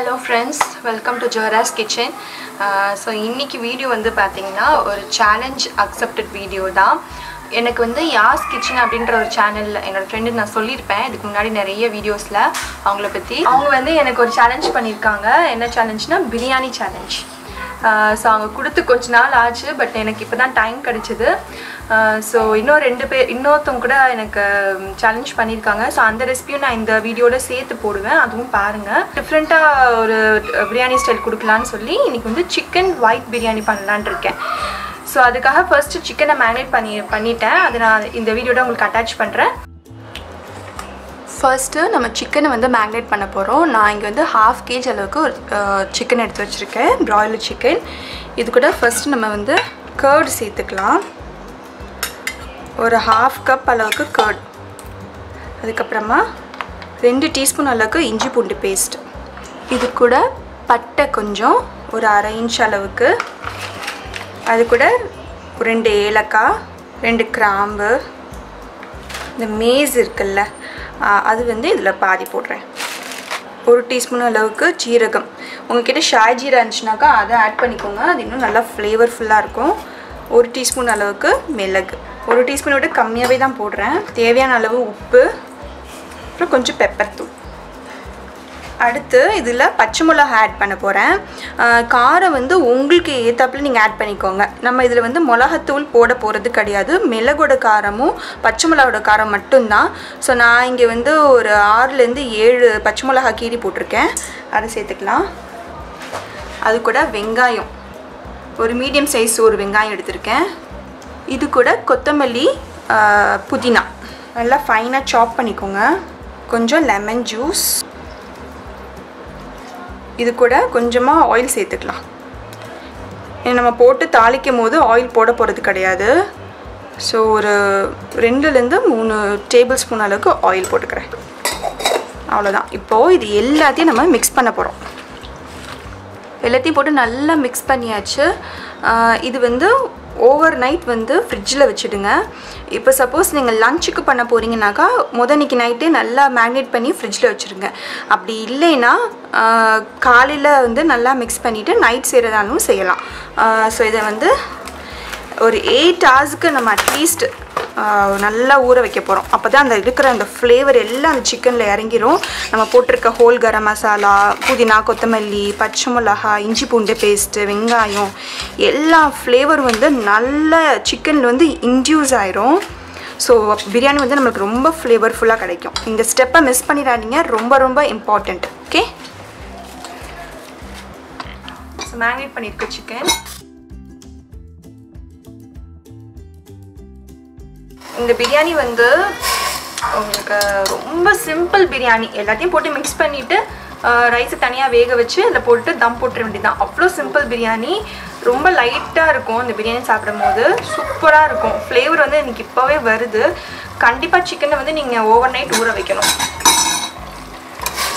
Hello friends welcome to Jora's kitchen so இன்றைக்கி video வந்து பார்த்தீங்கன்னா ஒரு சேலஞ்ச் அக்செப்டட் வீடியோ தான். எனக்கு வந்து யாஸ் கிச்சன் அப்படின்ற ஒரு சேனலில் என்னோடய ஃப்ரெண்டு நான் சொல்லியிருப்பேன். இதுக்கு முன்னாடி நிறைய வீடியோஸில் அவங்கள பற்றி அவங்க வந்து எனக்கு ஒரு சேலஞ்ச் பண்ணியிருக்காங்க. என்ன சேலஞ்ச்னா பிரியாணி சேலஞ்ச் ஸோ அவங்க கொடுத்து கொஞ்ச நாள் ஆச்சு பட் எனக்கு இப்போ தான் டைம் கிடச்சிது ஸோ இன்னும் ரெண்டு பேர் இன்னொருத்தவங்க கூட எனக்கு சேலஞ்ச் பண்ணியிருக்காங்க. ஸோ அந்த ரெசிபியும் நான் இந்த வீடியோவில் சேர்த்து போடுவேன். அதுவும் பாருங்கள் டிஃப்ரெண்ட்டாக ஒரு பிரியாணி ஸ்டைல் கொடுக்கலான்னு சொல்லி இன்னைக்கு வந்து சிக்கன் ஒயிட் பிரியாணி பண்ணலான் இருக்கேன். ஸோ அதுக்காக ஃபர்ஸ்ட்டு சிக்கனை மேரினேட் பண்ணி பண்ணிட்டேன். அதை நான் இந்த வீடியோட உங்களுக்கு அட்டாச் பண்ணுறேன் ஃபர்ஸ்ட்டு நம்ம சிக்கனை வந்து மேக்னேட் பண்ண போகிறோம் நான் இங்கே வந்து ஹாஃப் கேஜ் அளவுக்கு ஒரு சிக்கன் எடுத்து வச்சுருக்கேன். ப்ராய்லர் சிக்கன் இது கூட ஃபஸ்ட்டு நம்ம வந்து கர்டு சேர்த்துக்கலாம். ஒரு ஹாஃப் கப் அளவுக்கு கேர்ட் அதுக்கப்புறமா ரெண்டு டீஸ்பூன் அளவுக்கு இஞ்சி பூண்டு பேஸ்ட் இது கூட பட்டை கொஞ்சம் ஒரு அரை இன்ச் அளவுக்கு. அது கூட ரெண்டு ஏலக்காய் ரெண்டு கிராம்பு. இந்த மேஸ் இருக்குல்ல அது வந்து இதில் பாதி போடுறேன். ஒரு டீஸ்பூன் அளவுக்கு சீரகம் உங்ககிட்ட ஷாய் இருந்துச்சுனாக்கா அதை ஆட் பண்ணிக்கோங்க. அது இன்னும் நல்லா ஃப்ளேவர்ஃபுல்லாக இருக்கும். ஒரு டீஸ்பூன் அளவுக்கு மிளகு. ஒரு டீஸ்பூனை விட கம்மியாகவே தான் போடுறேன். தேவையான அளவு உப்பு. அப்புறம் கொஞ்சம் பெப்பர் தூள். அடுத்து இதில் பச்சை மிளகா ஆட் பண்ண போகிறேன் காரம் வந்து உங்களுக்கு ஏற்றாப்புல நீங்கள் ஆட் பண்ணிக்கோங்க. நம்ம இதில் வந்து மிளகாத்தூள் போட போகிறது கிடையாது. மிளகோட காரமும் பச்சை மிளகாவோட காரம் மட்டும்தான். ஸோ நான் இங்கே வந்து ஒரு ஆறுலேருந்து ஏழு பச்சை மிளகா கீரி போட்டிருக்கேன். அதை சேர்த்துக்கலாம். அது கூட வெங்காயம். ஒரு மீடியம் சைஸ் ஒரு வெங்காயம் எடுத்திருக்கேன். இது கூட கொத்தமல்லி புதினா. நல்லா ஃபைனாக சாப் பண்ணிக்கோங்க. கொஞ்சம் லெமன் ஜூஸ் இது கூட கொஞ்சமாக ஆயில் சேர்த்துக்கலாம். நம்ம போட்டு தாளிக்கும் போது ஆயில் போட போகிறது கிடையாது. ஸோ ஒரு ரெண்டுலேருந்து மூணு டேபிள் ஸ்பூன் அளவுக்கு ஆயில் போட்டுக்கிறேன். அவ்வளோதான் இப்போது இது எல்லாத்தையும் நம்ம மிக்ஸ் பண்ண போகிறோம் எல்லாத்தையும் போட்டு நல்லா மிக்ஸ் பண்ணியாச்சு. இது வந்து ஓவர் நைட் வந்து ஃப்ரிட்ஜில் வச்சுடுங்க. இப்போ சப்போஸ் நீங்கள் லஞ்சுக்கு பண்ண போகிறீங்கனாக்கா முதன்னைக்கு நைட்டே நல்லா மேக்னேட் பண்ணி ஃப்ரிட்ஜில் வச்சுருங்க அப்படி இல்லைன்னா காலையில் வந்து நல்லா மிக்ஸ் பண்ணிவிட்டு நைட் செய்கிறதாலும் செய்யலாம். ஸோ இதை வந்து ஒரு எயிட் ஹவர்ஸுக்கு நம்ம அட்லீஸ்ட் நல்லா ஊற வைக்க போகிறோம் அப்போ தான் அந்த இருக்கிற அந்த ஃப்ளேவர் எல்லாம் அந்த சிக்கனில் இறங்கிரும். நம்ம போட்டிருக்க ஹோல் கரம் மசாலா புதினா கொத்தமல்லி பச்சை மிளகா இஞ்சி பூண்டு பேஸ்ட்டு வெங்காயம் எல்லா ஃப்ளேவரும் வந்து நல்ல சிக்கனில் வந்து இன்டியூஸ் ஆயிரும். ஸோ பிரியாணி வந்து நம்மளுக்கு ரொம்ப ஃப்ளேவர்ஃபுல்லாக கிடைக்கும். இந்த ஸ்டெப்பை மிஸ் பண்ணிடாதீங்க. ரொம்ப ரொம்ப இம்பார்ட்டண்ட் ஓகே ஸோ மேக்னேட் பண்ணியிருக்க சிக்கன் இந்த பிரியாணி வந்து உங்களுக்கு ரொம்ப சிம்பிள் பிரியாணி. எல்லாத்தையும் போட்டு மிக்ஸ் பண்ணிவிட்டு ரைஸை தனியாக வேக வச்சு அதில் போட்டு தம் போட்டுற வேண்டியதான் அவ்வளோ சிம்பிள் பிரியாணி. ரொம்ப லைட்டாக இருக்கும் இந்த பிரியாணி சாப்பிடும் போது சூப்பராக இருக்கும். ஃப்ளேவர் வந்து எனக்கு இப்போவே வருது. கண்டிப்பாக சிக்கனை வந்து நீங்கள் ஓவர் நைட் ஊற வைக்கணும்.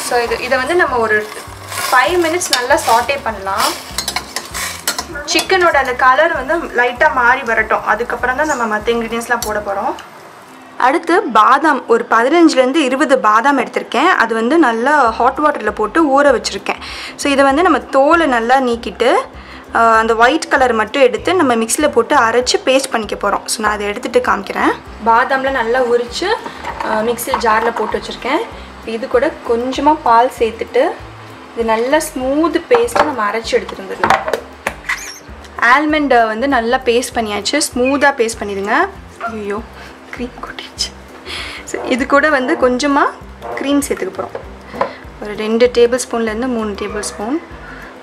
ஸோ இது இதை வந்து நம்ம ஒரு ஃபைவ் மினிட்ஸ் நல்லா சாட்டே பண்ணலாம். சிக்கனோட அந்த கலர் வந்து லைட்டாக மாறி வரட்டும். அதுக்கப்புறம் தான் நம்ம மற்ற இன்க்ரீடியன்ஸ்லாம் போட போகிறோம் அடுத்து பாதாம் ஒரு பதினஞ்சுலேருந்து இருபது பாதாம் எடுத்திருக்கேன். அது வந்து நல்லா ஹாட் வாட்டரில் போட்டு ஊற வச்சுருக்கேன். ஸோ இதை வந்து நம்ம தோலை நல்லா நீக்கிட்டு அந்த ஒயிட் கலர் மட்டும் எடுத்து நம்ம மிக்சியில் போட்டு அரைச்சி பேஸ்ட் பண்ணிக்க போகிறோம் ஸோ நான் அதை எடுத்துகிட்டு காமிக்கிறேன். பாதாமில் நல்லா உரித்து மிக்சியில் ஜாரில் போட்டு வச்சுருக்கேன். இது கூட கொஞ்சமாக பால் சேர்த்துட்டு இது நல்லா ஸ்மூத் பேஸ்ட்டாக நம்ம அரைச்சி எடுத்துகிட்டு ஆல்மண்டை வந்து நல்லா பேஸ்ட் பண்ணியாச்சு. ஸ்மூத்தாக பேஸ்ட் பண்ணிடுங்க. ஐயோ க்ரீம் கொட்டிடுச்சு. ஸோ இது கூட வந்து கொஞ்சமாக க்ரீம் சேர்த்துக்க போகிறோம் ஒரு ரெண்டு டேபிள் ஸ்பூன்லேருந்து மூணு டேபிள் ஸ்பூன்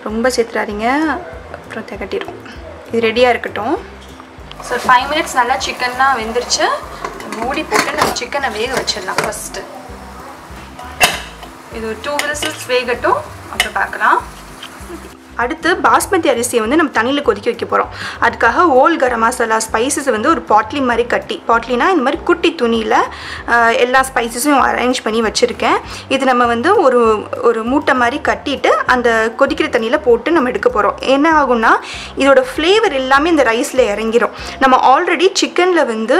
ரொம்ப சேர்த்துறாதீங்க. அப்புறம் திகட்டிடும் இது ரெடியாக இருக்கட்டும். ஸோ ஃபைவ் மினிட்ஸ் நல்லா சிக்கன்லாம் வெந்துருச்சு. மூடி போட்டு நம்ம சிக்கனை வேக வச்சிடலாம் ஃபஸ்ட்டு இது ஒரு டூ விசில்ஸ் வேகட்டும். அப்புறம் பார்க்கலாம். அடுத்து பாஸ்மதி அரிசியை வந்து நம்ம தண்ணியில் கொதிக்க வைக்க போகிறோம் அதுக்காக ஓல் கரம் மசாலா ஸ்பைசஸ் வந்து ஒரு பாட்லி மாதிரி கட்டி பாட்லினா இந்த மாதிரி குட்டி துணியில் எல்லா ஸ்பைசஸும் அரேஞ்ச் பண்ணி வச்சுருக்கேன். இது நம்ம வந்து ஒரு ஒரு மூட்டை மாதிரி கட்டிட்டு அந்த கொதிக்கிற தண்ணியில் போட்டு நம்ம எடுக்க போகிறோம் என்ன ஆகும்னா இதோட ஃப்ளேவர் எல்லாமே இந்த ரைஸில் இறங்கிரும். நம்ம ஆல்ரெடி சிக்கனில் வந்து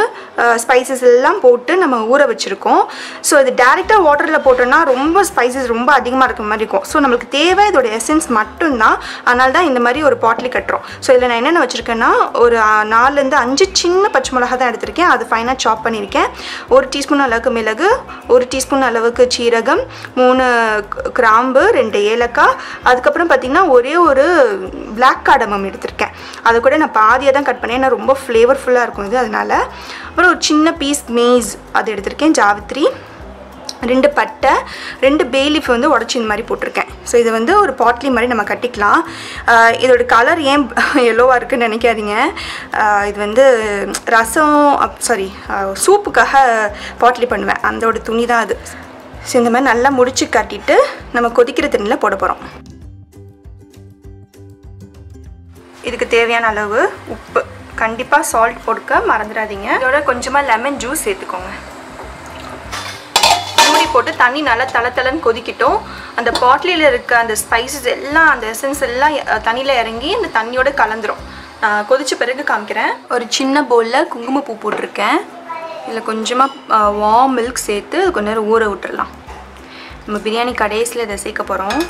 ஸ்பைசஸ் எல்லாம் போட்டு நம்ம ஊற வச்சுருக்கோம். ஸோ இது டேரெக்டாக வாட்டரில் போட்டோம்னா ரொம்ப ஸ்பைசஸ் ரொம்ப அதிகமாக இருக்க மாதிரி இருக்கும். ஸோ நம்மளுக்கு தேவை இதோட எசன்ஸ் மட்டும்தான். அதனால தான் இந்த மாதிரி ஒரு பாட்லி கட்டுறோம். ஸோ இதில் நான் என்னென்ன வச்சுருக்கேன்னா ஒரு நாலுலேருந்து அஞ்சு சின்ன பச்சை மிளகா தான் எடுத்திருக்கேன். அது ஃபைனாக சாப் பண்ணியிருக்கேன். ஒரு டீஸ்பூன் அளவுக்கு மிளகு ஒரு டீஸ்பூன் அளவுக்கு சீரகம் மூணு கிராம்பு ரெண்டு ஏலக்காய். அதுக்கப்புறம் பார்த்திங்கன்னா ஒரே ஒரு பிளாக் காடமம் எடுத்திருக்கேன். அதை கூட நான் பாதியாக தான் கட் பண்ணேன். ஏன்னா ரொம்ப ஃப்ளேவர்ஃபுல்லாக இருக்கும் இது அதனால். அப்புறம் ஒரு சின்ன பீஸ் மேஸ் அது எடுத்திருக்கேன் ஜாவித்ரி. ரெண்டு பட்டை ரெண்டு பேலீஃப் வந்து உடச்சி இந்த மாதிரி போட்டிருக்கேன். ஸோ இது வந்து ஒரு பாட்லி மாதிரி நம்ம கட்டிக்கலாம். இதோட கலர் ஏன் எல்லோவாக இருக்குன்னு நினைக்காதீங்க. இது வந்து ரசம் சாரி சூப்புக்காக பாட்லி பண்ணுவேன். அந்தோட துணி தான் அது. ஸோ இந்த மாதிரி நல்லா முடிச்சு கட்டிட்டு நம்ம கொதிக்கிற தண்ணியில் போட போகிறோம் இதுக்கு தேவையான அளவு உப்பு. கண்டிப்பாக சால்ட் போடுக்க மறந்துடாதீங்க. இதோட கொஞ்சமாக லெமன் ஜூஸ் சேர்த்துக்கோங்க. போட்டு தண்ணி நல்லா தள தளன்னு கொதிக்கிட்டோம். அந்த பாட்லியில் இருக்க அந்த ஸ்பைசஸ் எல்லாம் அந்த எசன்ஸ் எல்லாம் தண்ணியில் இறங்கி அந்த தண்ணியோட கலந்துரும். நான் கொதிச்ச பிறகு காமிக்கிறேன். ஒரு சின்ன பவுலில் குங்குமப்பூ போட்டிருக்கேன். இதில் கொஞ்சமாக வார்ம் மில்க் சேர்த்து கொஞ்ச நேரம் ஊற விட்டுடலாம் நம்ம பிரியாணி கடைசியில் இதை சேர்க்க போகிறோம்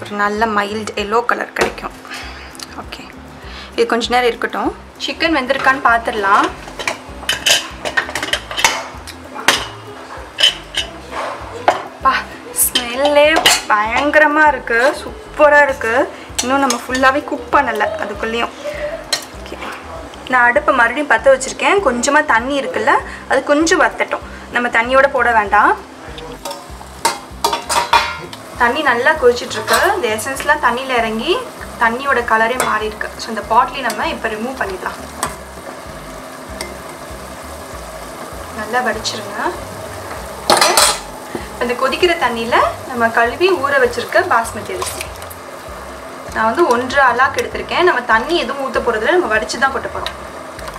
ஒரு நல்ல மைல்டு எல்லோ கலர் கிடைக்கும். ஓகே இது கொஞ்ச நேரம் இருக்கட்டும். சிக்கன் வெந்திருக்கான்னு பார்த்துடலாம் பயங்கரமாக இருக்குது சூப்பராக இருக்குது இன்னும் நம்ம ஃபுல்லாகவே குக் பண்ணலை. அதுக்குள்ளேயும். ஓகே நான் அடுப்பை மறுபடியும் பற்ற வச்சுருக்கேன். கொஞ்சமாக தண்ணி இருக்குல்ல அது கொஞ்சம் வத்தட்டும். நம்ம தண்ணியோட போட வேண்டாம். தண்ணி நல்லா கொதிச்சிட்ருக்கு. இந்த எசன்ஸ்லாம் தண்ணியில் இறங்கி தண்ணியோட கலரே மாறி இருக்கு. ஸோ இந்த பாட்லி நம்ம இப்போ ரிமூவ் பண்ணிடலாம் நல்லா வடிச்சிருங்க. அந்த கொதிக்கிற தண்ணியில் நம்ம கழுவி ஊற வச்சிருக்க பாஸ்மதி அரிசி. நான் வந்து ஒன்றரை அலாக்கு எடுத்திருக்கேன். நம்ம தண்ணி எதுவும் ஊற்ற போகிறதுல நம்ம வடித்து தான் கொட்ட போகிறோம்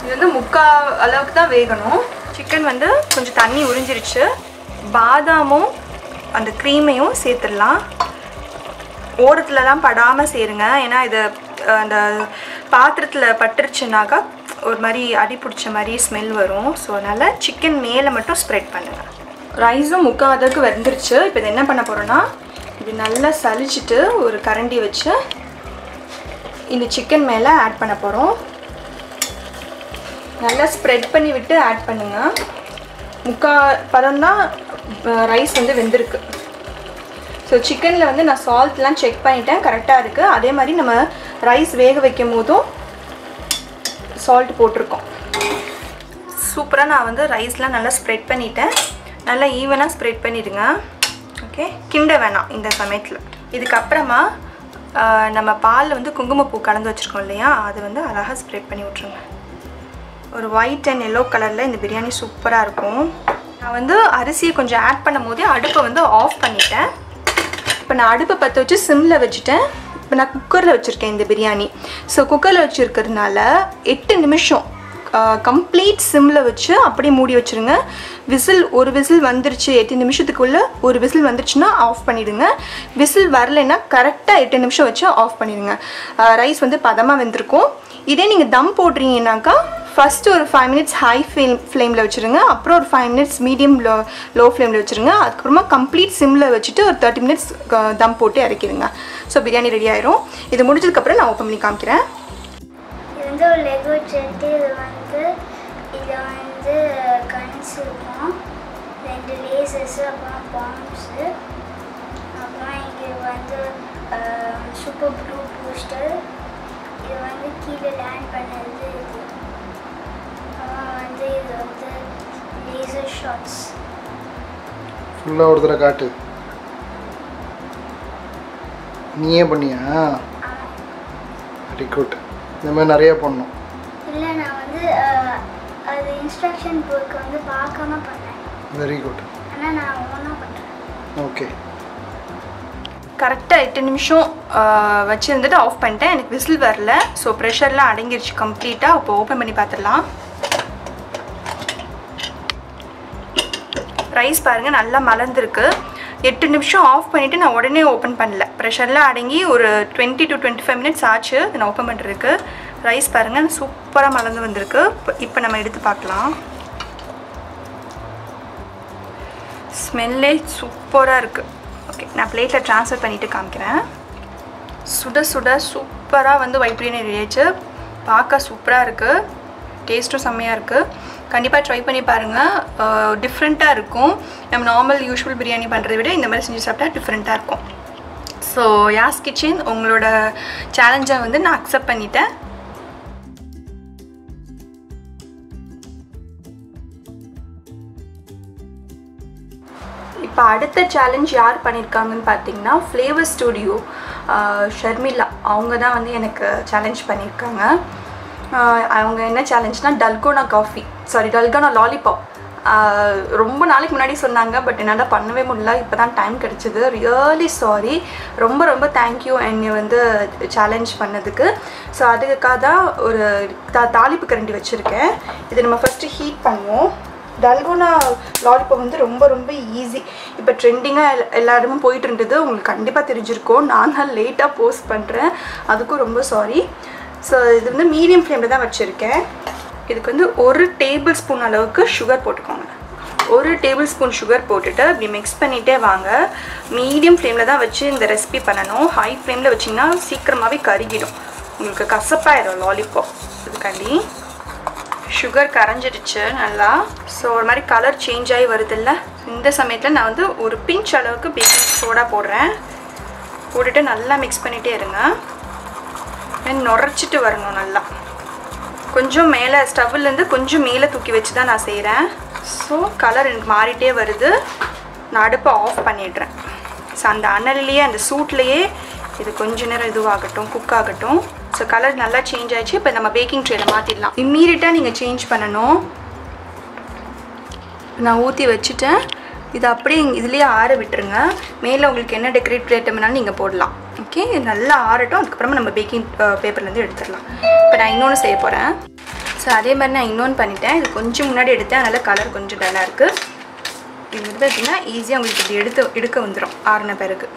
இது வந்து முக்கா அளவுக்கு தான் வேகணும். சிக்கன் வந்து கொஞ்சம் தண்ணி உறிஞ்சிருச்சு. பாதாமும் அந்த க்ரீமையும் சேர்த்துடலாம். ஓரத்துலலாம் படாமல் சேருங்க. ஏன்னா இதை அந்த பாத்திரத்தில் பட்டுருச்சுனாக்கா ஒரு மாதிரி அடி பிடிச்ச மாதிரி ஸ்மெல் வரும். ஸோ அதனால் சிக்கன் மேலே மட்டும் ஸ்ப்ரெட் பண்ணுங்கள் ரைஸும் முக்கால் அளவுக்கு வெந்துருச்சு. இப்போ இது என்ன பண்ண போகிறோன்னா இது நல்லா சலிச்சிட்டு ஒரு கரண்டி வச்சு இந்த சிக்கன் மேலே ஆட் பண்ண போகிறோம் நல்லா ஸ்ப்ரெட் பண்ணி விட்டு ஆட் பண்ணுங்கள் முக்கால் பதம் தான் ரைஸ் வந்து வெந்திருக்கு. ஸோ சிக்கனில் வந்து நான் சால்ட்லாம் செக் பண்ணிட்டேன். கரெக்டாக இருக்குது அதே மாதிரி நம்ம ரைஸ் வேக வைக்கும் போதும் சால்ட் போட்டிருக்கோம். சூப்பராக நான் வந்து ரைஸ்லாம் நல்லா ஸ்ப்ரெட் பண்ணிட்டேன். நல்லா ஈவனாக ஸ்ப்ரெட் பண்ணிடுங்க. ஓகே கிண்ட வேணாம் இந்த சமயத்தில். இதுக்கப்புறமா நம்ம பாலில் வந்து குங்குமப்பூ கலந்து வச்சுருக்கோம் இல்லையா? அது வந்து அழகாக ஸ்ப்ரெட் பண்ணி விட்ருங்க ஒரு ஒயிட் அண்ட் எல்லோ கலரில் இந்த பிரியாணி சூப்பராக இருக்கும். நான் வந்து அரிசியை கொஞ்சம் ஆட் பண்ணும் போதே அடுப்பை வந்து ஆஃப் பண்ணிட்டேன். இப்போ நான் அடுப்பை பற்ற வச்சு சிம்மில் வச்சுட்டேன். இப்போ நான் குக்கரில் வச்சுருக்கேன் இந்த பிரியாணி. ஸோ குக்கரில் வச்சுருக்கிறதுனால எட்டு நிமிஷம் கம்ப்ளீட் சிம்மில் வச்சு அப்படியே மூடி வச்சுருங்க. விசில் ஒரு விசில் வந்துருச்சு எட்டு நிமிஷத்துக்குள்ளே ஒரு விசில் வந்துருச்சுன்னா ஆஃப் பண்ணிவிடுங்க விசில் வரலைன்னா கரெக்டாக எட்டு நிமிஷம் வச்சு ஆஃப் பண்ணிடுங்க. ரைஸ் வந்து பதமாக வெந்திருக்கும். இதே நீங்கள் தம் போடுறீங்கன்னாக்கா ஃபஸ்ட்டு ஒரு ஃபைவ் மினிட்ஸ் ஹை ஃப்ளேம் ஃப்ளேமில் வச்சுருங்க. அப்புறம் ஒரு five minutes medium low low ஃப்ளேமில் வச்சுருங்க. அதுக்கப்புறமா கம்ப்ளீட் சிம்மில் வச்சுட்டு ஒரு தேர்ட்டி மினிட்ஸ் தம் போட்டு இறக்கிடுங்க. ஸோ பிரியாணி ரெடி ஆயிரும். இது முடிஞ்சதுக்கப்புறம் நான் ஓப்பன் பண்ணி காமிக்கிறேன். வந்து ஒரு லெகோ செட்டு இது வந்து இது வந்து கன்ஸ் இருக்கும். ரெண்டு லேசஸ் அப்புறம் பாம்ஸு அப்புறம் இங்கே வந்து சூப்பர் ப்ளூ பூஸ்டர் இது வந்து கீழே லேண்ட் பண்ணது இது. அப்புறம் வந்து இது வந்து லேசர் ஷாட்ஸ் ஃபுல்லாக ஒரு தடவை காட்டு. நீயே பண்ணியா? வெரி குட் இந்த மாதிரி நிறைய பண்ணணும். இல்லை நான் வந்து அது இன்ஸ்ட்ரக்ஷன் புக் வந்து பார்க்காம பண்ணேன். வெரி குட் ஆனால் நான் ஒன்றா பண்ணுறேன் ஓகே கரெக்டாக எட்டு நிமிஷம் வச்சிருந்துட்டு ஆஃப் பண்ணிட்டேன். எனக்கு விசில் வரல. ஸோ ப்ரெஷர்லாம் அடங்கிருச்சு கம்ப்ளீட்டாக இப்போ ஓப்பன் பண்ணி பார்த்துடலாம். ரைஸ் பாருங்கள் நல்லா மலர்ந்துருக்கு. எட்டு நிமிஷம் ஆஃப் பண்ணிவிட்டு நான் உடனே ஓப்பன் பண்ணல. ப்ரெஷர்லாம் அடங்கி ஒரு twenty to twenty five minutes ஆச்சு. இதை நான் ஓப்பன் பண்ணுறதுக்கு ரைஸ் பாருங்கள் சூப்பராக மலர்ந்து வந்திருக்கு. இப்போ இப்போ நம்ம எடுத்து பார்க்கலாம். ஸ்மெல்லே சூப்பராக இருக்குது ஓகே நான் பிளேட்டில் ட்ரான்ஸ்ஃபர் பண்ணிவிட்டு காமிக்கிறேன். சுட சுட சூப்பராக வந்து ஒயிட் பிரியாணி ரெடி பார்க்க சூப்பராக இருக்குது டேஸ்ட்டும் செம்மையாக இருக்குது கண்டிப்பாக ட்ரை பண்ணி பாருங்கள் டிஃப்ரெண்ட்டாக இருக்கும். நம்ம நார்மல் யூஷுவல் பிரியாணி பண்ணுறதை விட இந்த மாதிரி செஞ்சு சாப்பிட்டா டிஃப்ரெண்ட்டாக இருக்கும். ஸோ யாஸ் கிச்சன் உங்களோட சேலஞ்சை வந்து நான் அக்செப்ட் பண்ணிட்டேன். இப்போ அடுத்த சேலஞ்ச் யார் பண்ணியிருக்காங்கன்னு பார்த்தீங்கன்னா ஃப்ளேவர் ஸ்டூடியோ ஷர்மிளா அவங்க தான் வந்து எனக்கு சேலஞ்ச் பண்ணியிருக்காங்க அவங்க என்ன சேலஞ்ச்னா dalgona coffee sorry dalgona lollipop ரொம்ப நாளைக்கு முன்னாடி சொன்னாங்க பட் என்னால் பண்ணவே முடியல. இப்போ தான் டைம் கிடச்சிது. ரியலி சாரி ரொம்ப ரொம்ப தேங்க்யூ என்னை வந்து சேலஞ்ச் பண்ணதுக்கு. ஸோ அதுக்காக தான் ஒரு தா தாளிப்பு கரண்டி வச்சுருக்கேன். இதை நம்ம ஃபஸ்ட்டு ஹீட் பண்ணுவோம். டல்கோனா லாலிபாப் வந்து ரொம்ப ரொம்ப ஈஸி இப்போ ட்ரெண்டிங்காக எல்லாருமே போயிட்டு இருந்தது. உங்களுக்கு கண்டிப்பாக தெரிஞ்சிருக்கோம். நான் தான் லேட்டாக போஸ்ட் பண்ணுறேன் அதுக்கும் ரொம்ப சாரி ஸோ இது வந்து மீடியம் ஃப்ளேமில் தான் வச்சுருக்கேன். இதுக்கு வந்து ஒரு டேபிள் ஸ்பூன் அளவுக்கு சுகர் போட்டுக்கோங்க. ஒரு டேபிள் ஸ்பூன் சுகர் போட்டுட்டு இப்படி மிக்ஸ் பண்ணிகிட்டே வாங்க. மீடியம் ஃப்ளேமில் தான் வச்சு இந்த ரெசிபி பண்ணணும். ஹை ஃப்ளேமில் வச்சிங்கன்னா சீக்கிரமாகவே கருகிடும். உங்களுக்கு கசப்பாயிடும் லாலிபாப் இதுக்காண்டி சுகர் கரைஞ்சிடுச்சு நல்லா. ஸோ ஒரு மாதிரி கலர் சேஞ்ச் ஆகி வருதுல்ல. இந்த சமயத்தில் நான் வந்து ஒரு பிஞ்ச் அளவுக்கு பேக்கிங் சோடா போடுறேன். போட்டுட்டு நல்லா மிக்ஸ் பண்ணிகிட்டே இருங்க. நுரைச்சிட்டு வரணும் நல்லா. கொஞ்சம் மேலே ஸ்டவ்லேருந்து கொஞ்சம் மேலே தூக்கி வச்சு தான் நான் செய்கிறேன் ஸோ கலர் எனக்கு மாறிட்டே வருது. நான் அடுப்பை ஆஃப் பண்ணிடுறேன். ஸோ அந்த அனல்லையே அந்த சூட்லேயே இது கொஞ்ச நேரம் இதுவாகட்டும் குக் ஆகட்டும். ஸோ கலர் நல்லா சேஞ்ச் ஆயிடுச்சு. இப்போ நம்ம பேக்கிங் ட்ரேல மாற்றிடலாம் இம்மீடியட்டாக நீங்கள் சேஞ்ச் பண்ணணும். நான் ஊற்றி வச்சுட்டேன். இது அப்படியே இதுலேயே ஆற விட்டுருங்க. மேலே உங்களுக்கு என்ன டெக்கரேட் ஐட்டம் வேணாலும் நீங்கள் போடலாம். ஓகே இது நல்லா ஆறட்டும் அதுக்கப்புறமா நம்ம பேக்கிங் பேப்பர்லேருந்து எடுத்துடலாம். இப்போ நான் இன்னொன்று செய்ய போகிறேன் ஸோ அதே மாதிரி நான் இன்னொன்று பண்ணிட்டேன். இது கொஞ்சம் முன்னாடி எடுத்தேன். அதனால் கலர் கொஞ்சம் டல்லாக இருக்குது இது வந்து பார்த்திங்கன்னா ஈஸியாக உங்களுக்கு இப்படி எடுத்து எடுக்க வந்துடும் ஆறின பிறகு.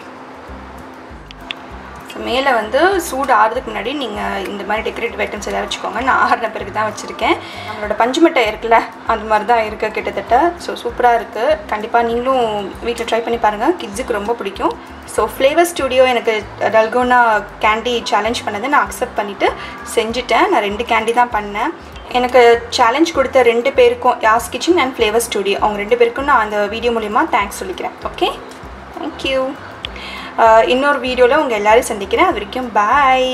மேலே வந்து சூடு ஆறுறதுக்கு முன்னாடி நீங்கள் இந்த மாதிரி டெக்கரேட்டிவ் ஐட்டம்ஸ் எதாவது வச்சுக்கோங்க. நான் ஆறுன பிறகு தான் வச்சுருக்கேன். நம்மளோட பஞ்சு மிட்டாய் இருக்குல்ல அந்த மாதிரி தான் இருக்குது கிட்டத்தட்ட. ஸோ சூப்பராக இருக்குது கண்டிப்பாக நீங்களும் வீட்டில் ட்ரை பண்ணி பாருங்கள் கிட்ஸுக்கு ரொம்ப பிடிக்கும். ஸோ ஃப்ளேவர் ஸ்டுடியோ எனக்கு டல்கோனா கேண்டி சேலஞ்ச் பண்ணதை. நான் அக்செப்ட் பண்ணிவிட்டு செஞ்சுட்டேன். நான் ரெண்டு கேண்டி தான் பண்ணேன். எனக்கு சேலஞ்ச் கொடுத்த ரெண்டு பேருக்கும் Yas kitchen and flavour studio அவங்க ரெண்டு பேருக்கும் நான் அந்த வீடியோ மூலிமா தேங்க்ஸ் சொல்லிக்கிறேன். ஓகே தேங்க்யூ இன்னொரு வீடியோவில் உங்கள் எல்லோரும் சந்திக்கிறேன். அது வரைக்கும் பாய்